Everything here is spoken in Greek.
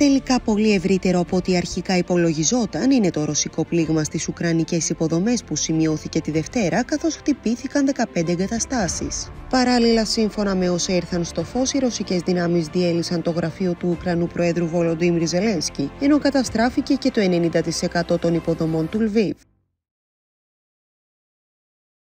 Τελικά πολύ ευρύτερο από ό,τι αρχικά υπολογιζόταν είναι το ρωσικό πλήγμα στις Ουκρανικές υποδομές που σημειώθηκε τη Δευτέρα καθώς χτυπήθηκαν 15 εγκαταστάσεις. Παράλληλα, σύμφωνα με όσα ήρθαν στο φως, οι ρωσικές δυνάμεις διέλυσαν το γραφείο του Ουκρανού Προέδρου Βολοντίμρη Ζελένσκι, ενώ καταστράφηκε και το 90% των υποδομών του Λβίβ.